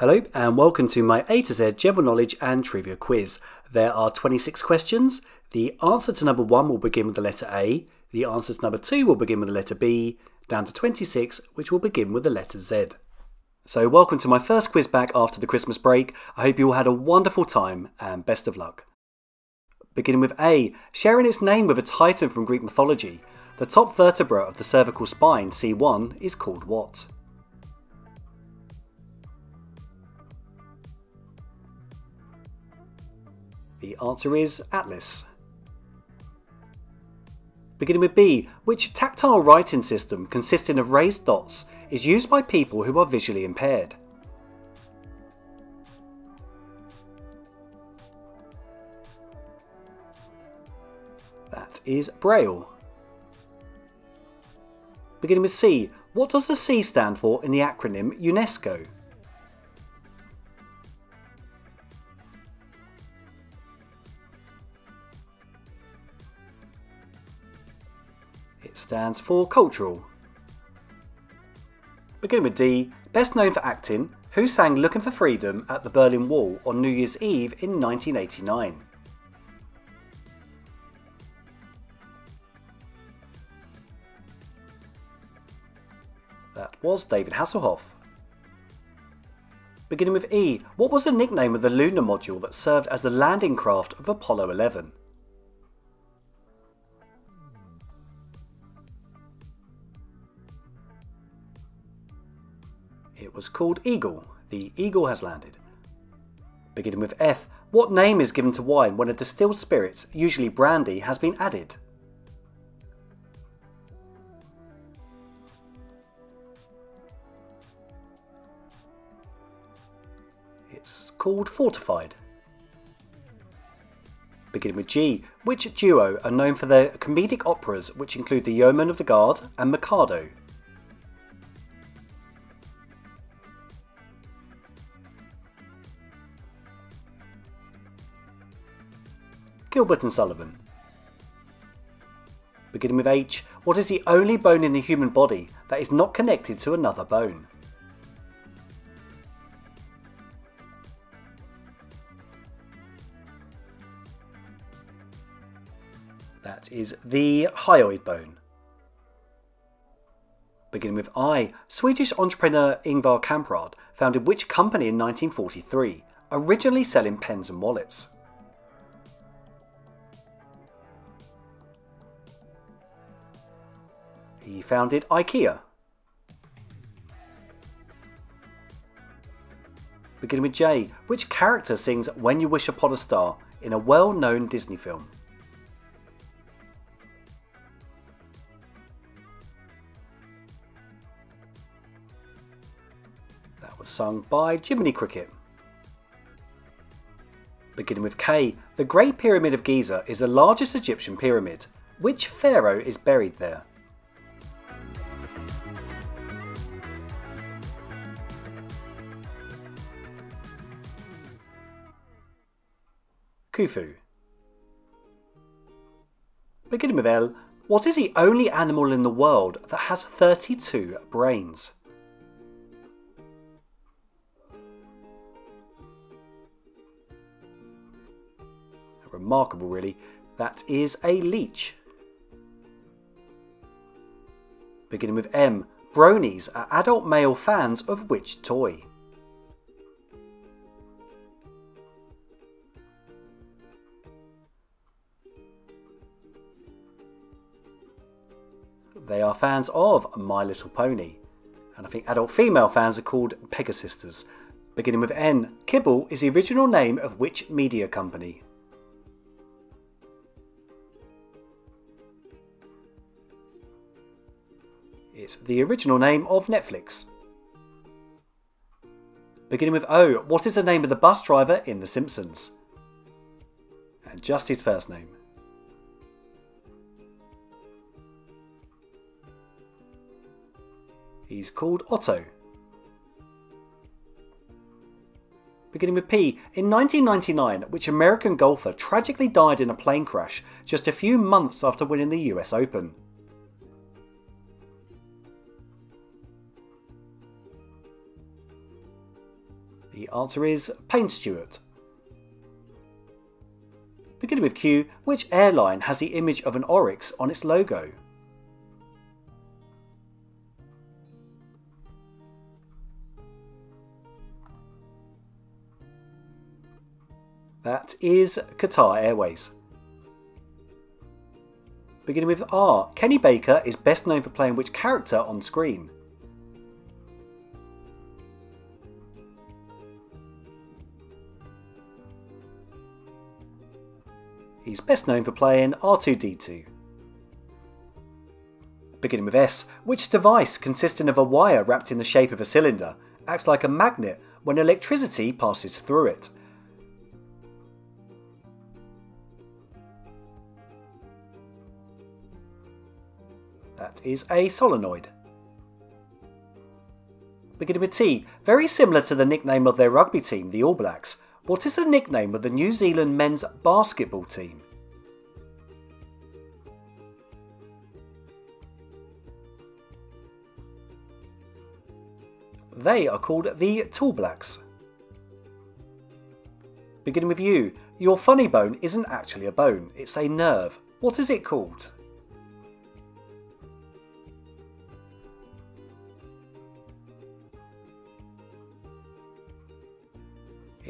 Hello and welcome to my A to Z general knowledge and trivia quiz. There are 26 questions. The answer to number 1 will begin with the letter A, the answer to number 2 will begin with the letter B, down to 26 which will begin with the letter Z. So welcome to my first quiz back after the Christmas break. I hope you all had a wonderful time and best of luck. Beginning with A, sharing its name with a titan from Greek mythology, the top vertebra of the cervical spine, C1, is called what? The answer is Atlas. Beginning with B, which tactile writing system consisting of raised dots is used by people who are visually impaired? That is Braille. Beginning with C, what does the C stand for in the acronym UNESCO? It stands for cultural. Beginning with D, best known for acting, who sang Looking for Freedom at the Berlin Wall on New Year's Eve in 1989? That was David Hasselhoff. Beginning with E, what was the nickname of the lunar module that served as the landing craft of Apollo 11? It was called Eagle. The Eagle has landed. Beginning with F, what name is given to wine when a distilled spirit, usually brandy, has been added? It's called Fortified. Beginning with G, which duo are known for their comedic operas which include The Yeoman of the Guard and Mikado? Gilbert and Sullivan. Beginning with H, what is the only bone in the human body that is not connected to another bone? That is the hyoid bone. Beginning with I, Swedish entrepreneur Ingvar Kamprad founded which company in 1943, originally selling pens and wallets? He founded IKEA. Beginning with J, which character sings When You Wish Upon a Star in a well known Disney film? That was sung by Jiminy Cricket. Beginning with K, the Great Pyramid of Giza is the largest Egyptian pyramid. Which pharaoh is buried there? Khufu. Beginning with L, what is the only animal in the world that has 32 brains? Remarkable, really. That is a leech. Beginning with M, bronies are adult male fans of which toy? They are fans of My Little Pony. And I think adult female fans are called Pegasisters. Beginning with N, Kibble is the original name of which media company? It's the original name of Netflix. Beginning with O, what is the name of the bus driver in The Simpsons? And just his first name. He's called Otto. Beginning with P, in 1999, which American golfer tragically died in a plane crash just a few months after winning the US Open? The answer is Payne Stewart. Beginning with Q, which airline has the image of an oryx on its logo? Is Qatar Airways. Beginning with R, Kenny Baker is best known for playing which character on screen? He's best known for playing R2D2. Beginning with S, which device consisting of a wire wrapped in the shape of a cylinder acts like a magnet when electricity passes through it? That is a solenoid. Beginning with T, very similar to the nickname of their rugby team, the All Blacks, what is the nickname of the New Zealand men's basketball team? They are called the Tall Blacks. Beginning with you, your funny bone isn't actually a bone, it's a nerve. What is it called?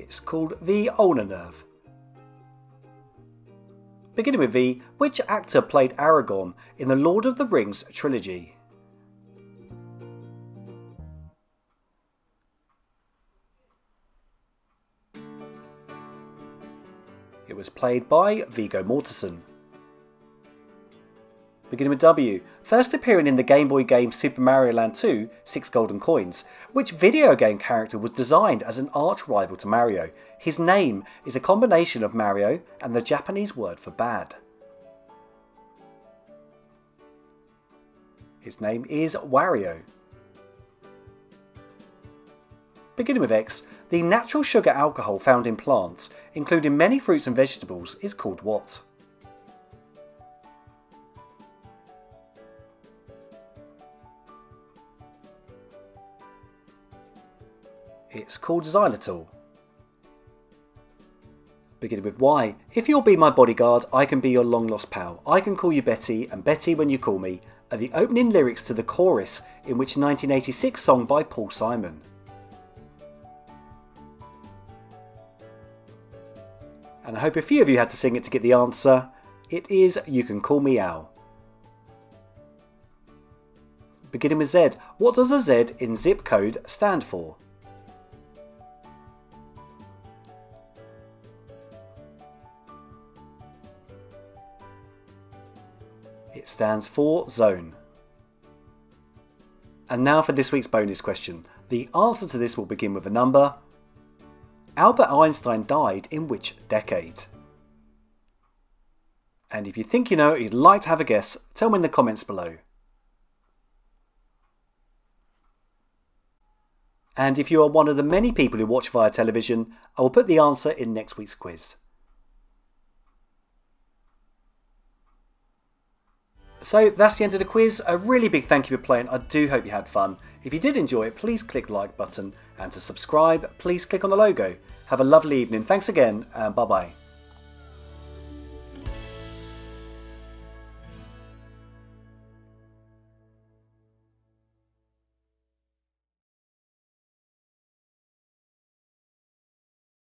It's called the ulnar nerve. Beginning with V, which actor played Aragorn in the Lord of the Rings trilogy? It was played by Viggo Mortensen. Beginning with W, first appearing in the Game Boy game Super Mario Land 2, Six Golden Coins, which video game character was designed as an arch rival to Mario. His name is a combination of Mario and the Japanese word for bad. His name is Wario. Beginning with X, the natural sugar alcohol found in plants, including many fruits and vegetables, is called what? It's called xylitol. Beginning with Y. If you'll be my bodyguard, I can be your long lost pal. I can call you Betty, and Betty when you call me are the opening lyrics to the chorus in which 1986 song by Paul Simon. And I hope a few of you had to sing it to get the answer. It is You Can Call Me Al. Beginning with Z. What does a Z in zip code stand for? Stands for zone. And now for this week's bonus question. The answer to this will begin with a number. Albert Einstein died in which decade? And if you think you know you'd like to have a guess, tell me in the comments below. And if you are one of the many people who watch via television, I will put the answer in next week's quiz. So that's the end of the quiz. A really big thank you for playing. I do hope you had fun. If you did enjoy it, please click like button. And to subscribe, please click on the logo. Have a lovely evening. Thanks again, and bye bye.